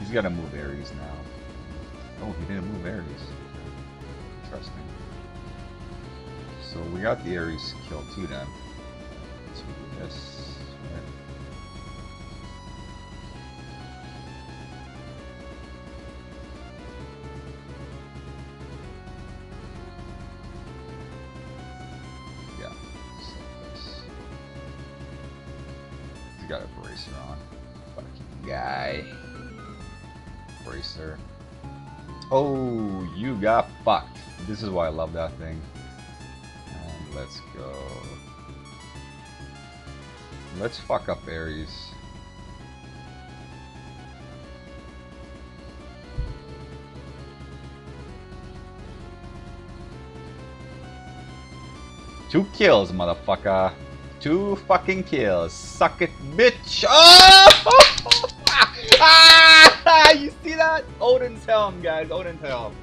He's got to move Ares now. Oh, he didn't move Ares. Interesting. So we got the Ares kill too then. This. Yeah. He's got a bracer on. Fucking guy. Bracer. Oh, you got fucked. This is why I love that thing. And let's go. Let's fuck up Ares. Two kills, motherfucker. Two fucking kills. Suck it, bitch. Oh! Odin's helm, guys. Odin's helm.